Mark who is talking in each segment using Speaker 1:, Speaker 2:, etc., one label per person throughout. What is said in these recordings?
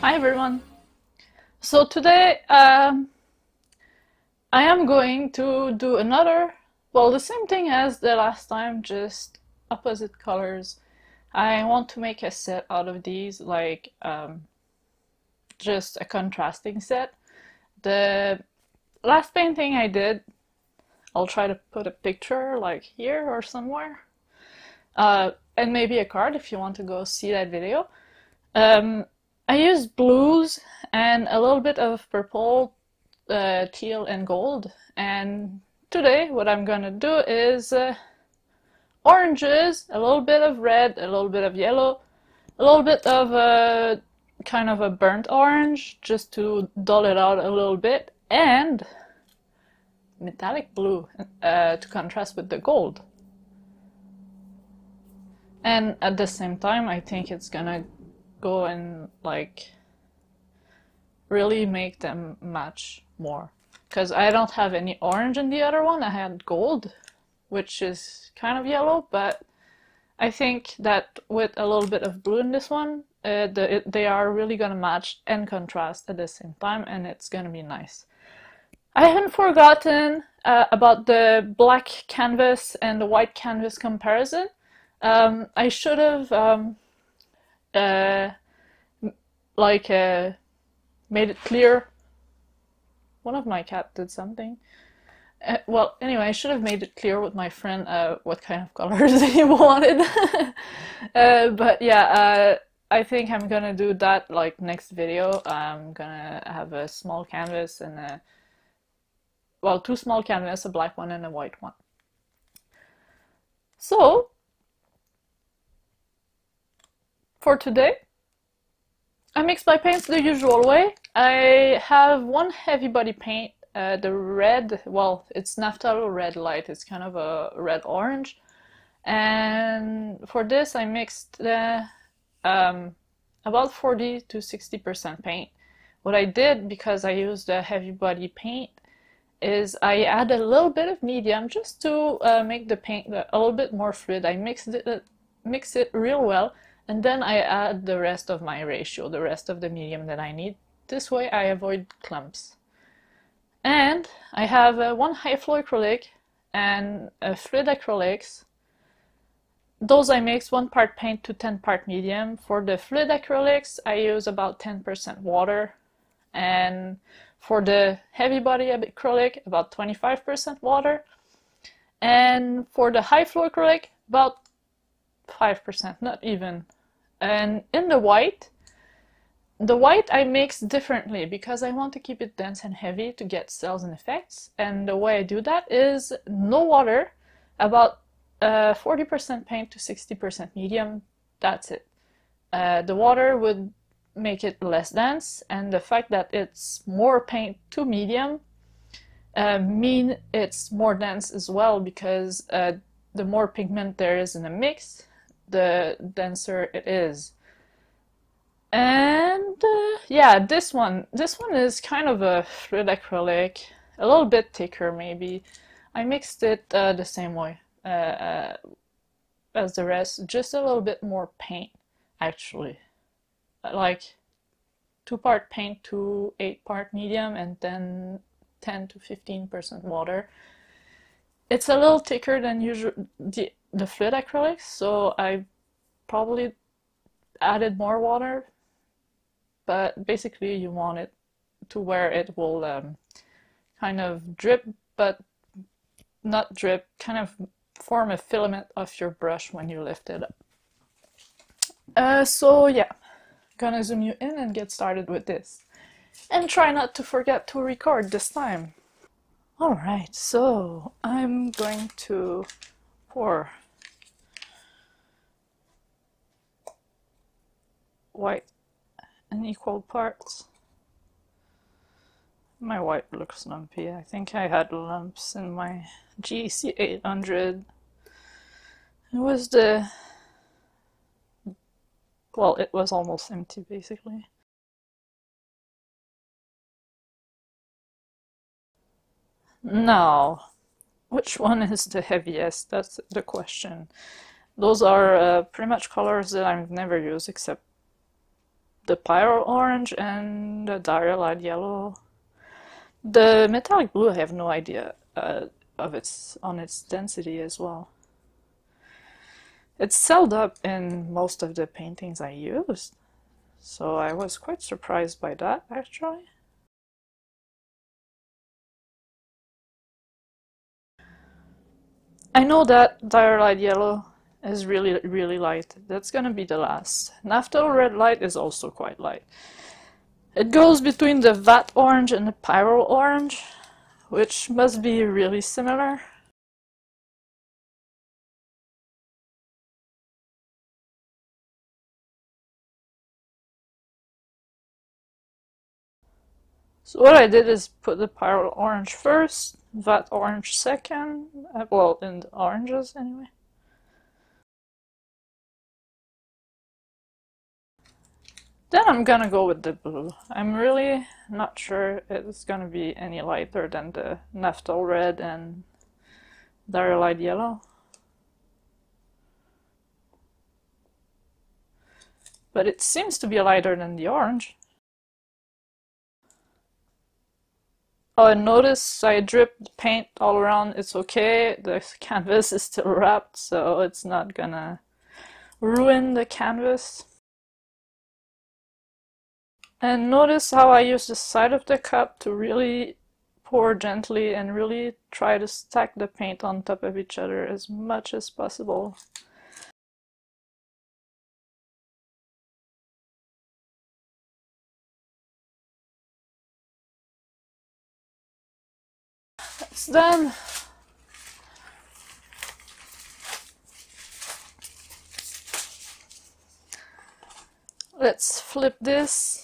Speaker 1: Hi everyone! So today um, I am going to do another, well the same thing as the last time, just opposite colors. I want to make a set out of these, like um, just a contrasting set. The last painting I did, I'll try to put a picture like here or somewhere, uh, and maybe a card if you want to go see that video. Um, I used blues and a little bit of purple, uh, teal and gold. And today what I'm gonna do is uh, oranges, a little bit of red, a little bit of yellow, a little bit of a uh, kind of a burnt orange just to dull it out a little bit. And metallic blue uh, to contrast with the gold. And at the same time I think it's gonna go and like really make them match more because I don't have any orange in the other one I had gold which is kind of yellow but I think that with a little bit of blue in this one uh, the, it, they are really gonna match and contrast at the same time and it's gonna be nice. I haven't forgotten uh, about the black canvas and the white canvas comparison. Um, I should have um, uh, like uh, made it clear. One of my cat did something. Uh, well, anyway, I should have made it clear with my friend uh, what kind of colors he wanted. uh, but yeah, I think I'm gonna do that like next video. I'm gonna have a small canvas and a, well, two small canvas, a black one and a white one. So, for today, I mix my paints the usual way. I have one heavy body paint, uh, the red, well, it's Naphthol red light, it's kind of a red-orange. And for this I mixed uh, um, about 40 to 60% paint. What I did, because I used a heavy body paint, is I add a little bit of medium just to uh, make the paint a little bit more fluid. I mixed it, uh, mix it real well and then I add the rest of my ratio, the rest of the medium that I need. This way I avoid clumps. And I have uh, one high flow acrylic and a fluid acrylics. Those I mix one part paint to 10 part medium. For the fluid acrylics I use about 10% water and for the heavy body acrylic about 25% water and for the high flow acrylic about 5%, not even. And in the white, the white I mix differently because I want to keep it dense and heavy to get cells and effects. And the way I do that is no water, about 40% uh, paint to 60% medium, that's it. Uh, the water would make it less dense and the fact that it's more paint to medium uh, mean it's more dense as well because uh, the more pigment there is in a mix the denser it is. And uh, yeah, this one, this one is kind of a fluid acrylic, a little bit thicker maybe. I mixed it uh, the same way uh, uh as the rest, just a little bit more paint actually. Like two part paint to eight part medium and then 10 to 15% water. It's a little thicker than usual. The the fluid acrylics, so I probably added more water, but basically you want it to where it will um, kind of drip, but not drip, kind of form a filament of your brush when you lift it up. Uh, so yeah, gonna zoom you in and get started with this. And try not to forget to record this time. Alright, so I'm going to pour white in equal parts. My white looks lumpy. I think I had lumps in my GAC 800. It was the... Well, it was almost empty basically. Now, Which one is the heaviest? That's the question. Those are uh, pretty much colors that I've never used except the Pyrrole Orange and the Diarylide Yellow. The Metallic Blue I have no idea uh, of its on its density as well. It's celled up in most of the paintings I used, so I was quite surprised by that actually. I know that Diarylide Yellow is really, really light. That's gonna be the last. Naphthol Red Light is also quite light. It goes between the Vat Orange and the Pyrrole Orange, which must be really similar. So what I did is put the Pyrrole Orange first, Vat Orange second, uh, well, in the oranges anyway. Then I'm gonna go with the blue. I'm really not sure it's gonna be any lighter than the Naphthol red and Diarylide yellow. But it seems to be lighter than the orange. Oh, and notice I dripped paint all around. It's okay. The canvas is still wrapped, so it's not gonna ruin the canvas. And notice how I use the side of the cup to really pour gently and really try to stack the paint on top of each other as much as possible. That's done. Let's flip this.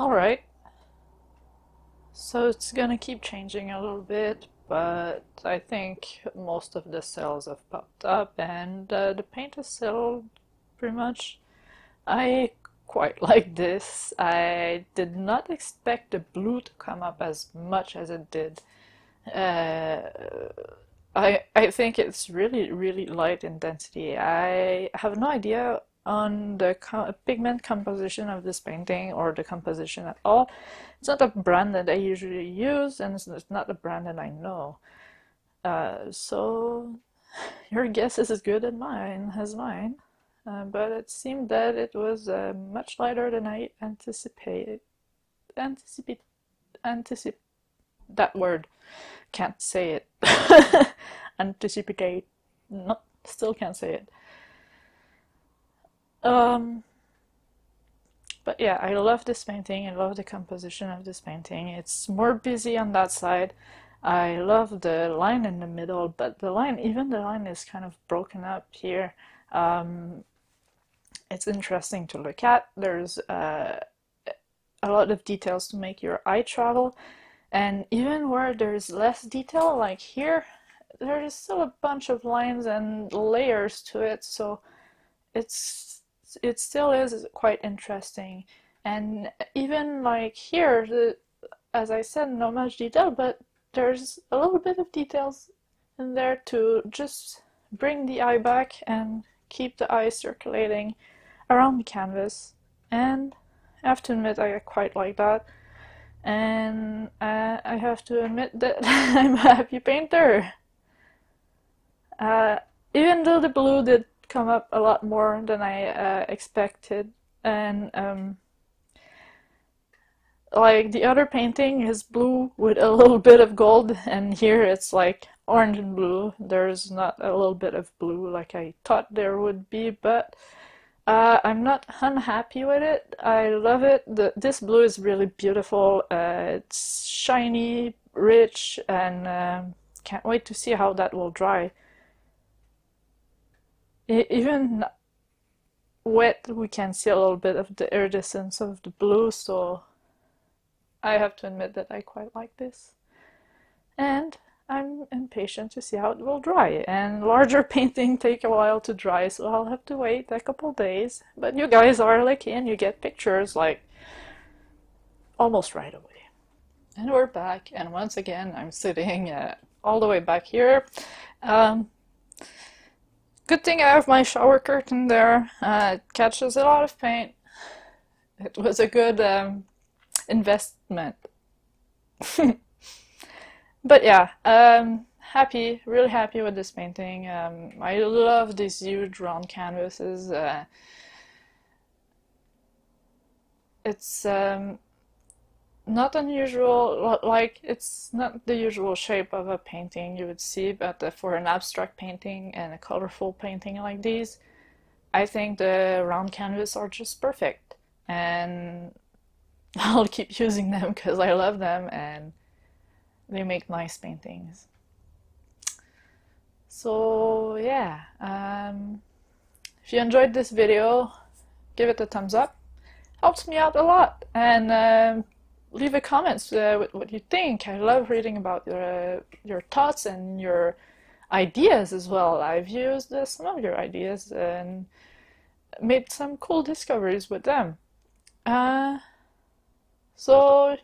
Speaker 1: Alright. So it's gonna keep changing a little bit, but I think most of the cells have popped up and uh, the paint is settled pretty much. I quite like this. I did not expect the blue to come up as much as it did. Uh, I I think it's really really light in density. I have no idea on the pigment composition of this painting or the composition at all. It's not a brand that I usually use and it's not a brand that I know. Uh, so your guess is as good as mine as mine. Uh, but it seemed that it was uh, much lighter than I anticipated. Anticipate, anticipate, that word, can't say it. Anticipate, not, still can't say it. Um, but yeah, I love this painting. I love the composition of this painting. It's more busy on that side. I love the line in the middle, but the line, even the line is kind of broken up here. Um, it's interesting to look at. There's uh, a lot of details to make your eye travel. And even where there's less detail, like here, there is still a bunch of lines and layers to it, so it's it still is quite interesting. And even like here, the, as I said, not much detail, but there's a little bit of details in there to just bring the eye back and keep the eye circulating around the canvas. And I have to admit, I quite like that and uh, I have to admit that I'm a happy painter. Uh, even though the blue did come up a lot more than I uh, expected, and um, like the other painting is blue with a little bit of gold, and here it's like orange and blue. There's not a little bit of blue like I thought there would be, but uh, I'm not unhappy with it. I love it. The, this blue is really beautiful. Uh, it's shiny, rich, and um, can't wait to see how that will dry. Even wet, we can see a little bit of the iridescence of the blue, so I have to admit that I quite like this. And I'm impatient to see how it will dry. And larger painting take a while to dry, so I'll have to wait a couple days. But you guys are lucky and you get pictures like almost right away. And we're back, and once again, I'm sitting uh, all the way back here. Um, good thing I have my shower curtain there. Uh, it catches a lot of paint. It was a good um, investment. but yeah, um, happy, really happy with this painting. Um, I love these huge round canvases. Uh, it's um, not unusual, like it's not the usual shape of a painting you would see, but for an abstract painting and a colorful painting like these, I think the round canvas are just perfect. And I'll keep using them because I love them and they make nice paintings. So yeah, um, if you enjoyed this video, give it a thumbs up. Helps me out a lot. And um, leave a comment uh, with what you think. I love reading about your, uh, your thoughts and your ideas as well. I've used uh, some of your ideas and made some cool discoveries with them. Uh, so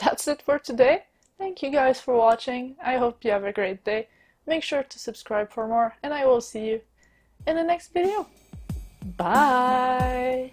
Speaker 1: that's it for today. Thank you guys for watching. I hope you have a great day. Make sure to subscribe for more and I will see you in the next video. Bye!